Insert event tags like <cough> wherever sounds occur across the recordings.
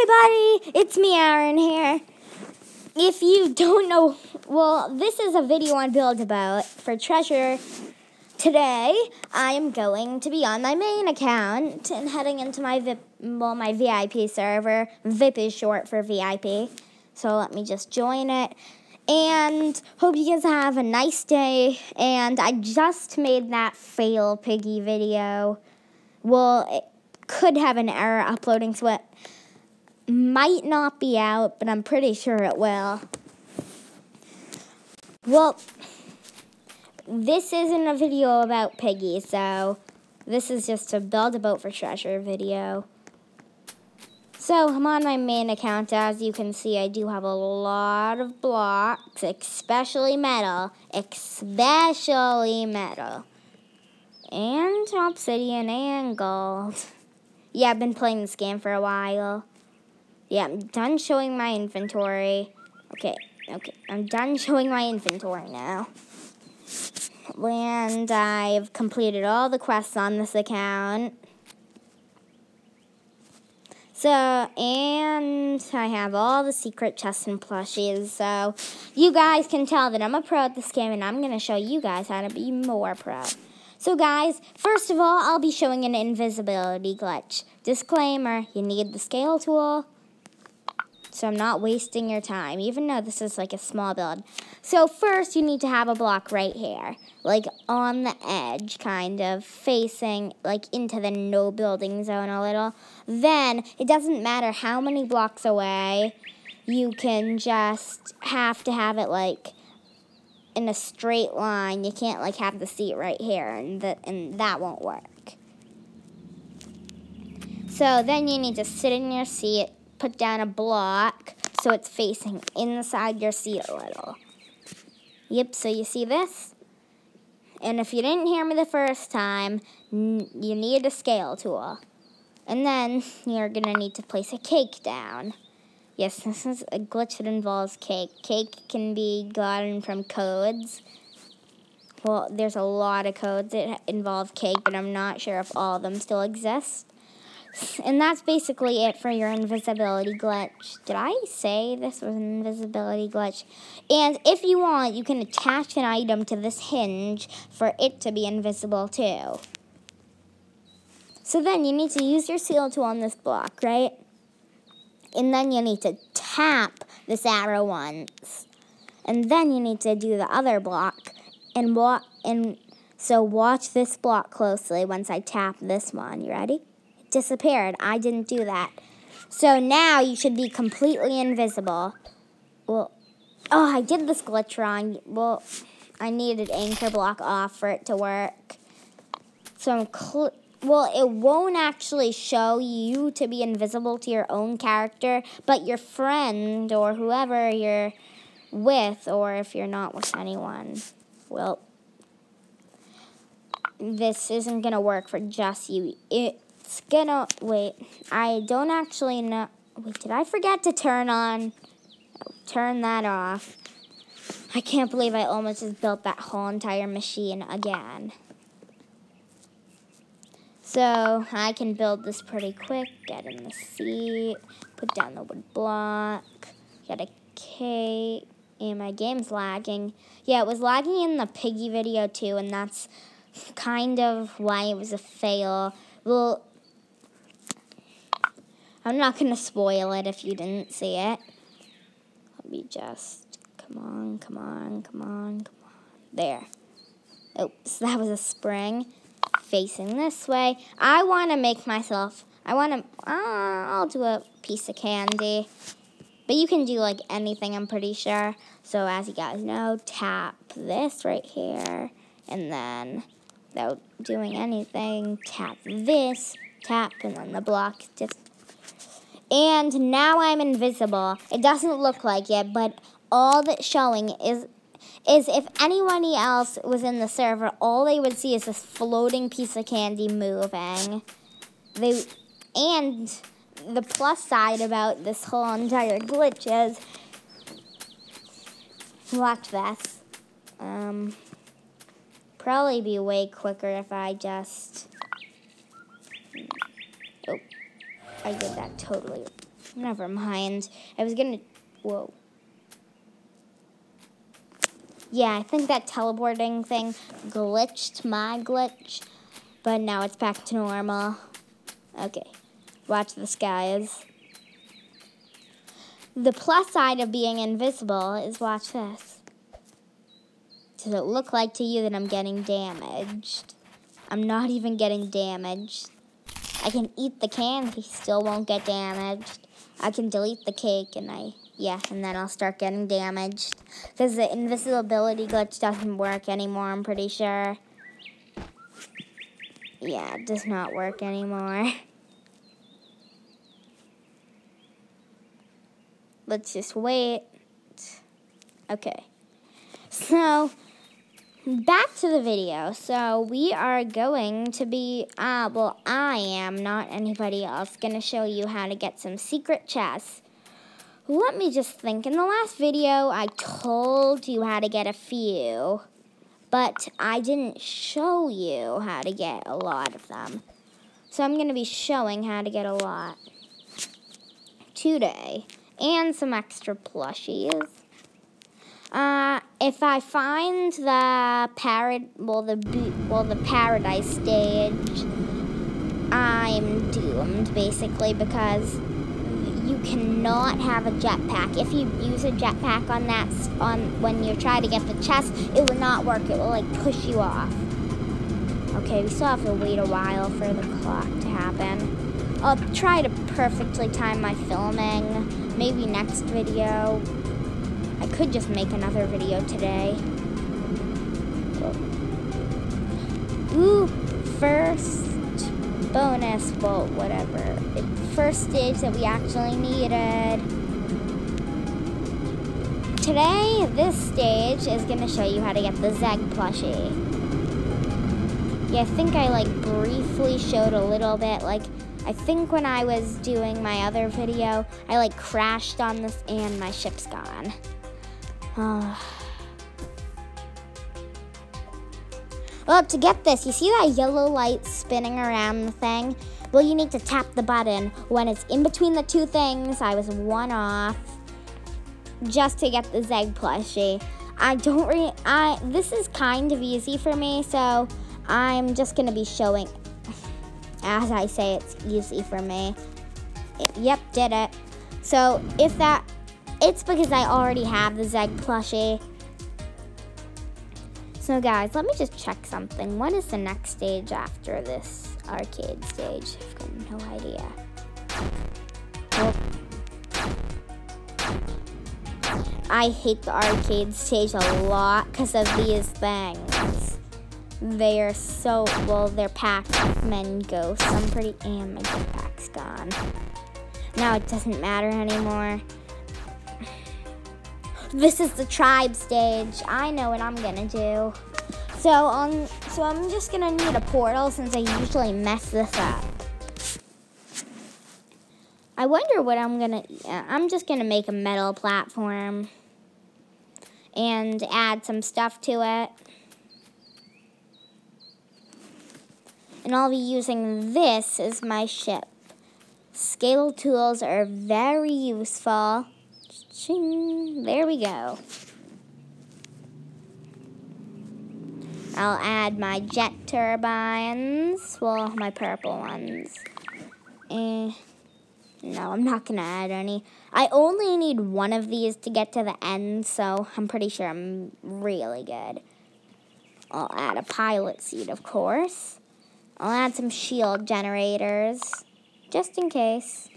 everybody, it's me, Aaron here. If you don't know, well, this is a video on Build A Boat for Treasure. Today, I am going to be on my main account and heading into my VIP, well, my VIP server. VIP is short for VIP. So let me just join it. And hope you guys have a nice day. And I just made that fail piggy video. Well, it could have an error uploading to it might not be out, but I'm pretty sure it will. Well, this isn't a video about Piggy, so this is just a build a boat for treasure video. So I'm on my main account. As you can see, I do have a lot of blocks, especially metal, especially metal, and obsidian and gold. Yeah, I've been playing this game for a while. Yeah, I'm done showing my inventory. Okay, okay, I'm done showing my inventory now. And I've completed all the quests on this account. So, and I have all the secret chests and plushies. So, you guys can tell that I'm a pro at this game, and I'm going to show you guys how to be more pro. So, guys, first of all, I'll be showing an invisibility glitch. Disclaimer, you need the scale tool so I'm not wasting your time, even though this is like a small build. So first, you need to have a block right here, like on the edge, kind of, facing like into the no building zone a little. Then, it doesn't matter how many blocks away, you can just have to have it like in a straight line. You can't like have the seat right here, and, the, and that won't work. So then you need to sit in your seat put down a block so it's facing inside your seat a little. Yep, so you see this? And if you didn't hear me the first time, you need a scale tool. And then you're going to need to place a cake down. Yes, this is a glitch that involves cake. Cake can be gotten from codes. Well, there's a lot of codes that involve cake, but I'm not sure if all of them still exist. And that's basically it for your invisibility glitch. Did I say this was an invisibility glitch? And if you want, you can attach an item to this hinge for it to be invisible too. So then you need to use your seal tool on this block, right? And then you need to tap this arrow once. And then you need to do the other block. And, wa and so watch this block closely once I tap this one. You ready? Disappeared. I didn't do that. So now you should be completely invisible. Well, oh, I did this glitch wrong. Well, I needed anchor block off for it to work. So I'm well, it won't actually show you to be invisible to your own character, but your friend or whoever you're with, or if you're not with anyone, well, this isn't going to work for just you. It it's gonna, wait, I don't actually know, wait, did I forget to turn on, turn that off? I can't believe I almost just built that whole entire machine again. So I can build this pretty quick, get in the seat, put down the wood block, get a cake, and my game's lagging. Yeah, it was lagging in the piggy video too, and that's kind of why it was a fail. Well, I'm not going to spoil it if you didn't see it. Let me just, come on, come on, come on, come on. There. Oops, that was a spring. Facing this way. I want to make myself, I want to, uh, I'll do a piece of candy. But you can do like anything, I'm pretty sure. So as you guys know, tap this right here. And then, without doing anything, tap this, tap, and then the block just and now I'm invisible. It doesn't look like it, but all that's showing is is if anybody else was in the server, all they would see is this floating piece of candy moving. They and the plus side about this whole entire glitch is watch this. Um, probably be way quicker if I just I did that totally never mind. I was gonna, whoa. Yeah, I think that teleporting thing glitched my glitch, but now it's back to normal. Okay, watch the skies. The plus side of being invisible is watch this. Does it look like to you that I'm getting damaged? I'm not even getting damaged. I can eat the candy, still won't get damaged. I can delete the cake and I yeah, and then I'll start getting damaged. Because the invisibility glitch doesn't work anymore, I'm pretty sure. Yeah, it does not work anymore. <laughs> Let's just wait. Okay. So, back to the video. So, we are going to be, uh, well, I am, not anybody else, going to show you how to get some secret chests let me just think. In the last video, I told you how to get a few, but I didn't show you how to get a lot of them. So I'm going to be showing how to get a lot today, and some extra plushies. Uh, if I find the parad well the well the paradise stage, I'm doomed basically because you cannot have a jetpack. If you use a jetpack on that on when you try to get the chest, it will not work. It will like push you off. Okay, we still have to wait a while for the clock to happen. I'll try to perfectly time my filming. Maybe next video. I could just make another video today. Ooh, first bonus, well, whatever. First stage that we actually needed. Today, this stage is to show you how to get the Zeg plushie. Yeah, I think I like briefly showed a little bit. Like, I think when I was doing my other video, I like crashed on this and my ship's gone. Oh. Well, to get this, you see that yellow light spinning around the thing? Well, you need to tap the button when it's in between the two things. I was one off just to get the Zeg plushie. I don't re I this is kind of easy for me, so I'm just gonna be showing as I say it's easy for me. It, yep, did it. So if that it's because I already have the Zeg plushie. So guys, let me just check something. What is the next stage after this arcade stage? I've got no idea. Oh. I hate the arcade stage a lot because of these things. They are so, well, they're Pac-Man ghosts. I'm pretty, and my jetpack's gone. Now it doesn't matter anymore. This is the tribe stage. I know what I'm gonna do. So um, so I'm just gonna need a portal since I usually mess this up. I wonder what I'm gonna. I'm just gonna make a metal platform and add some stuff to it. And I'll be using this as my ship. Scale tools are very useful. Ching. There we go. I'll add my jet turbines. Well, my purple ones. Eh, no, I'm not going to add any. I only need one of these to get to the end, so I'm pretty sure I'm really good. I'll add a pilot seat, of course. I'll add some shield generators, just in case.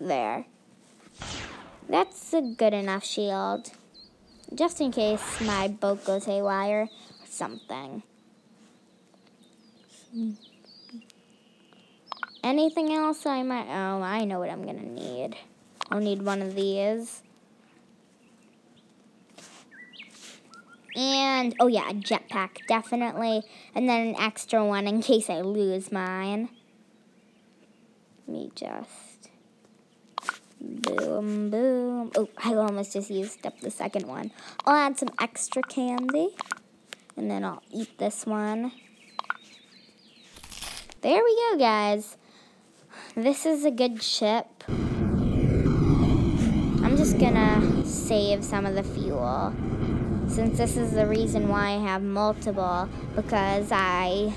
There. That's a good enough shield. Just in case my boat goes haywire or something. Anything else I might... Oh, I know what I'm going to need. I'll need one of these. And, oh yeah, a jetpack, definitely. And then an extra one in case I lose mine. Let me just... Boom, boom. Oh, I almost just used up the second one. I'll add some extra candy. And then I'll eat this one. There we go, guys. this is a good chip. I'm just gonna save some of the fuel since this is the reason why I have multiple because I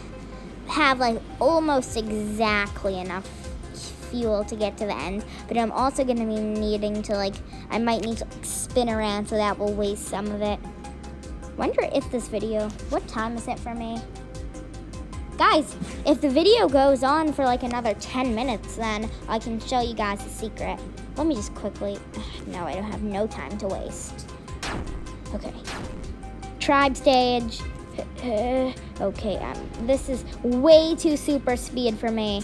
have like almost exactly enough fuel to get to the end but I'm also going to be needing to like I might need to spin around so that will waste some of it. Wonder if this video what time is it for me? Guys if the video goes on for like another 10 minutes then I can show you guys the secret. Let me just quickly <sighs> no I don't have no time to waste. Okay. Tribe stage. <sighs> Okay, um, this is way too super speed for me.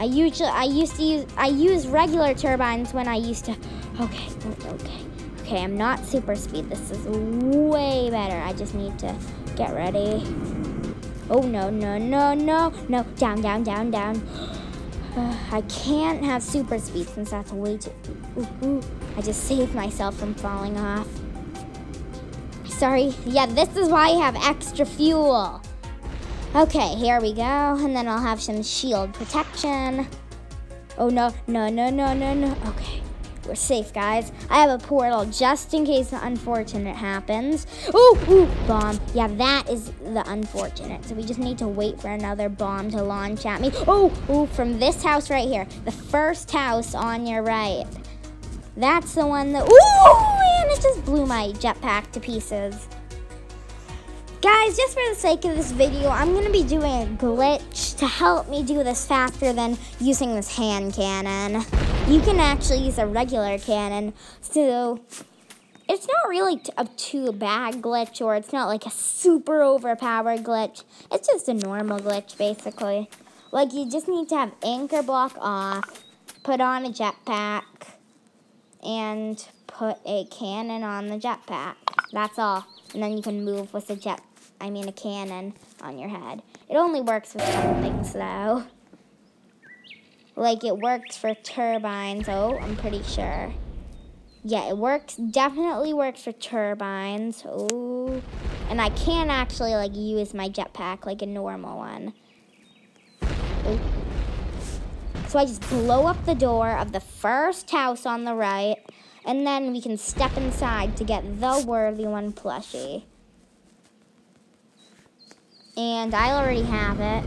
I usually I used to use I use regular turbines when I used to. Okay, okay, okay. I'm not super speed. This is way better. I just need to get ready. Oh no no no no no! Down down down down. Uh, <sighs> I can't have super speed since that's way too. Ooh, ooh. I just saved myself from falling off sorry. Yeah, this is why I have extra fuel. Okay, here we go. And then I'll have some shield protection. Oh, no, no, no, no, no, no. Okay, we're safe, guys. I have a portal just in case the unfortunate happens. Ooh, ooh, bomb. Yeah, that is the unfortunate. So we just need to wait for another bomb to launch at me. Oh, ooh, from this house right here. The first house on your right. That's the one that, ooh, man, it just blew my jetpack to pieces. Guys, just for the sake of this video, I'm going to be doing a glitch to help me do this faster than using this hand cannon. You can actually use a regular cannon, so it's not really a too bad glitch or it's not like a super overpowered glitch. It's just a normal glitch, basically. Like, you just need to have anchor block off, put on a jetpack, and put a cannon on the jetpack. That's all. And then you can move with the jet, I mean a cannon on your head. It only works with some things though. Like it works for turbines, oh, I'm pretty sure. Yeah, it works, definitely works for turbines. Oh, and I can actually like use my jetpack like a normal one. Oh. So I just blow up the door of the first house on the right, and then we can step inside to get the Worthy One plushie. And I already have it.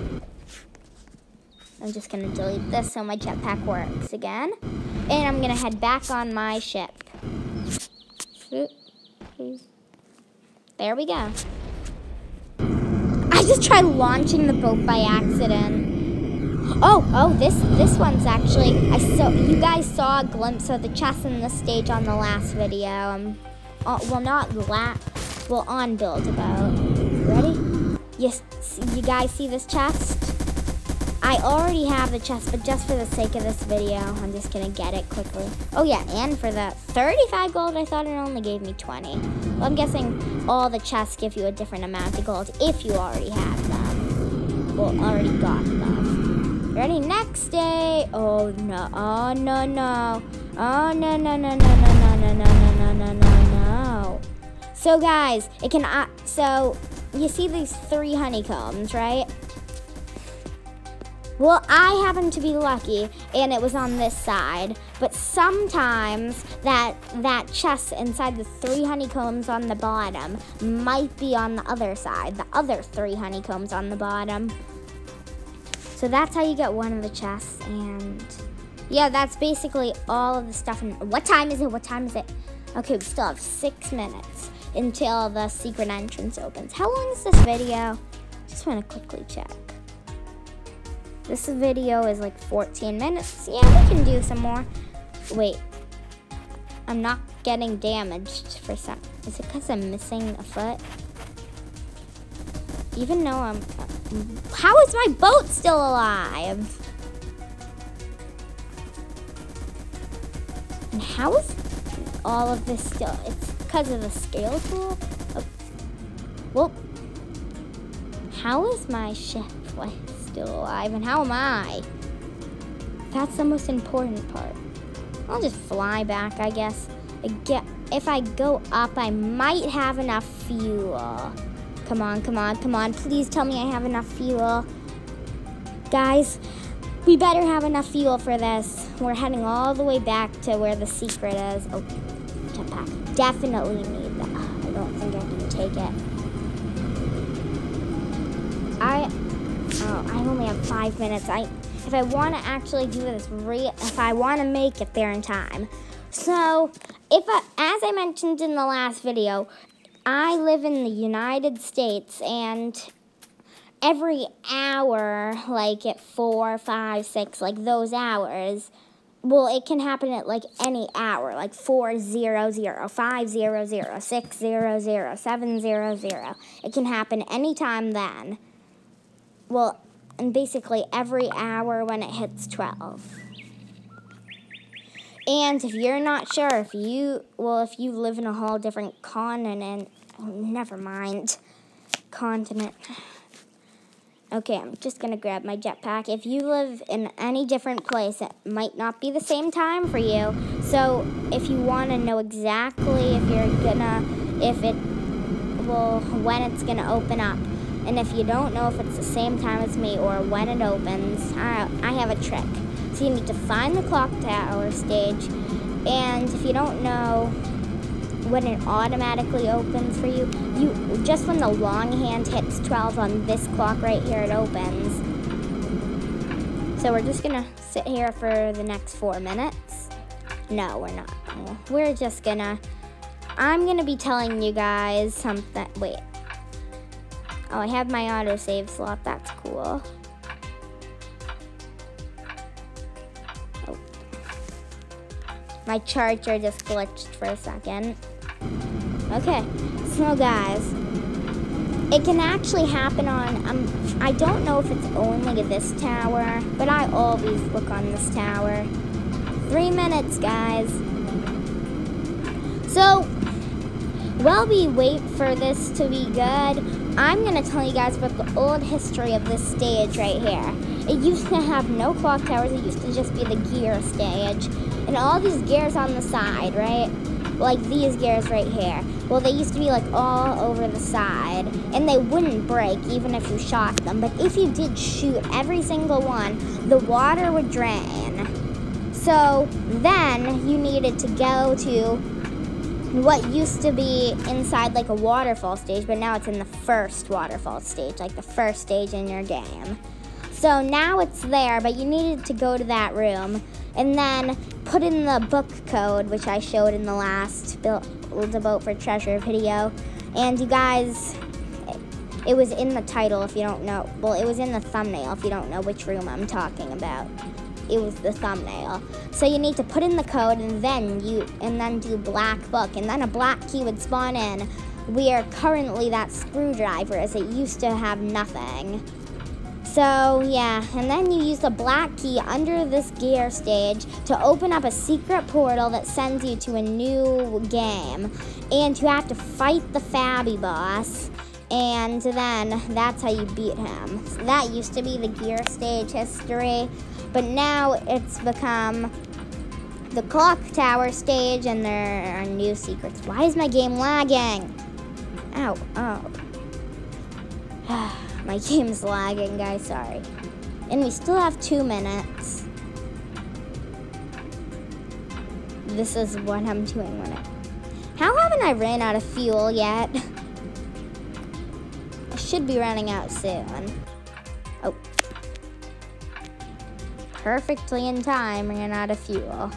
I'm just going to delete this so my jetpack works again. And I'm going to head back on my ship. There we go. I just tried launching the boat by accident. Oh, oh, this this one's actually I saw you guys saw a glimpse of the chest in the stage on the last video. Um, uh, well, not the last, well, on build a boat. Ready? Yes, you guys see this chest? I already have the chest, but just for the sake of this video, I'm just gonna get it quickly. Oh yeah, and for the 35 gold, I thought it only gave me 20. Well, I'm guessing all the chests give you a different amount of gold if you already have them. Well, already got them. Ready? Next day. Oh no. Oh no no. Oh no no no no no no no no no no no no. So guys, it can. Uh, so you see these three honeycombs, right? Well, I happen to be lucky, and it was on this side. But sometimes that that chest inside the three honeycombs on the bottom might be on the other side. The other three honeycombs on the bottom. So that's how you get one of the chests. And yeah, that's basically all of the stuff. And what time is it? What time is it? Okay, we still have six minutes until the secret entrance opens. How long is this video? Just want to quickly check. This video is like 14 minutes. Yeah, we can do some more. Wait, I'm not getting damaged for some. Is it because I'm missing a foot? Even though I'm uh, how is my boat still alive? And how is all of this still? It's because of the scale tool? Oh. Well, how is my ship still alive and how am I? That's the most important part. I'll just fly back, I guess. I get, if I go up, I might have enough fuel. Come on, come on, come on. Please tell me I have enough fuel. Guys, We better have enough fuel for this. We're heading all the way back to where the secret is. Oh, jetpack. Definitely need that. I don't think I can take it. I, oh, I only have five minutes. I, if I want to actually do this, re, if I want to make it there in time. So, if I, as I mentioned in the last video, I live in the United States and every hour, like at four, five, six, like those hours, well, it can happen at like any hour, like four zero zero, five zero zero, six zero zero, seven zero zero. It can happen anytime then. Well, and basically every hour when it hits 12. And if you're not sure, if you, well, if you live in a whole different continent, oh, never mind, continent. Okay, I'm just gonna grab my jetpack. If you live in any different place, it might not be the same time for you. So if you wanna know exactly if you're gonna, if it, well, when it's gonna open up, and if you don't know if it's the same time as me or when it opens, I, I have a trick. So you need to find the clock tower stage, and if you don't know when it automatically opens for you, you just when the long hand hits 12 on this clock right here, it opens. So we're just gonna sit here for the next four minutes. No, we're not. We're just gonna, I'm gonna be telling you guys something, wait. Oh, I have my autosave slot, that's cool. Oh. My charger just glitched for a second. Okay, so guys, it can actually happen on, um, I don't know if it's only this tower, but I always look on this tower. Three minutes, guys. So, while we wait for this to be good, I'm going to tell you guys about the old history of this stage right here. It used to have no clock towers, it used to just be the gear stage. And all these gears on the side, right? like these gears right here. Well, they used to be like all over the side, and they wouldn't break even if you shot them. But if you did shoot every single one, the water would drain. So then you needed to go to what used to be inside like a waterfall stage, but now it's in the first waterfall stage, like the first stage in your game. So now it's there, but you needed to go to that room and then put in the book code, which I showed in the last Build a Boat for Treasure video. And you guys, it was in the title if you don't know. Well, it was in the thumbnail if you don't know which room I'm talking about. It was the thumbnail. So you need to put in the code and then you and then do black book and then a black key would spawn in. We are currently that screwdriver as it used to have nothing. So yeah, and then you use the black key under this gear stage to open up a secret portal that sends you to a new game. And you have to fight the Fabby boss. And then that's how you beat him. So that used to be the gear stage history. But now it's become the clock tower stage and there are new secrets. Why is my game lagging? Ow, oh. My <laughs> game's lagging, guys, sorry. And we still have two minutes. This is what I'm doing when it. How haven't I ran out of fuel yet? I should be running out soon. Oh. Perfectly in time, ran out of fuel.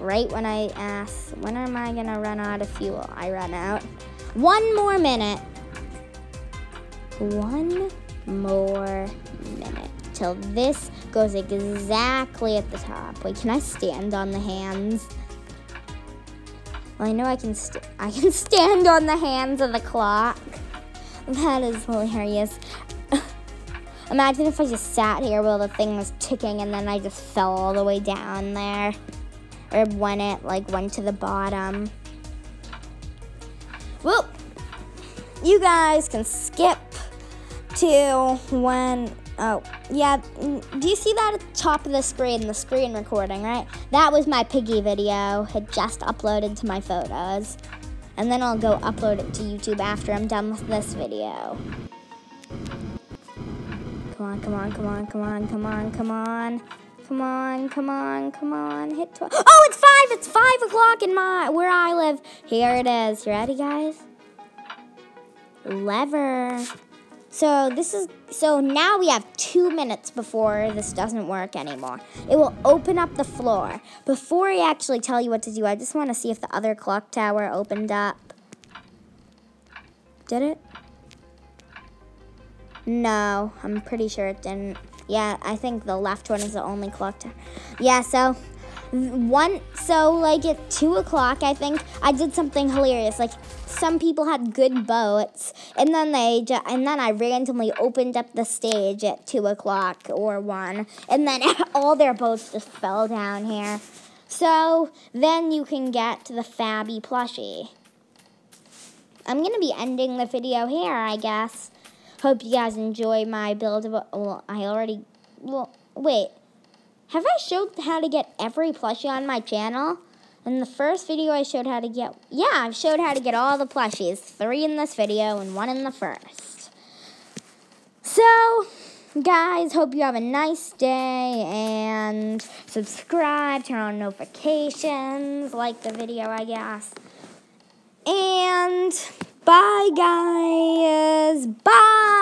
Right when I ask, when am I gonna run out of fuel? I run out. One more minute one more minute till this goes exactly at the top. Wait, can I stand on the hands? Well, I know I can. I can <laughs> stand on the hands of the clock. That is hilarious. <laughs> Imagine if I just sat here while the thing was ticking and then I just fell all the way down there. Or when it like went to the bottom. Well, you guys can skip to when oh yeah do you see that at the top of the screen the screen recording right that was my piggy video it just uploaded to my photos and then I'll go upload it to YouTube after I'm done with this video come on, come on, come on, come on, come on, come on. Come on, come on, come on. Hit 12. Oh, it's 5. It's 5 o'clock in my where I live. Here it is. You ready, guys? Lever. So this is so now we have two minutes before this doesn't work anymore. It will open up the floor. Before I actually tell you what to do, I just want to see if the other clock tower opened up. Did it? No, I'm pretty sure it didn't. Yeah, I think the left one is the only clock tower. Yeah, so one so like at two o'clock i think i did something hilarious. Like some people had good boats and then they ju- and then i randomly opened up the stage at two o'clock or one and then <laughs> all their boats just fell down here. So then you can get to the fabby plushie. I'm gonna be ending the video here i guess. Hope you guys enjoy my build well i already well wait have I showed how to get every plushie on my channel? In the first video I showed how to get, yeah, I've showed how to get all the plushies. Three in this video and one in the first. So, guys, hope you have a nice day and subscribe, turn on notifications, like the video, I guess. And bye, guys. Bye.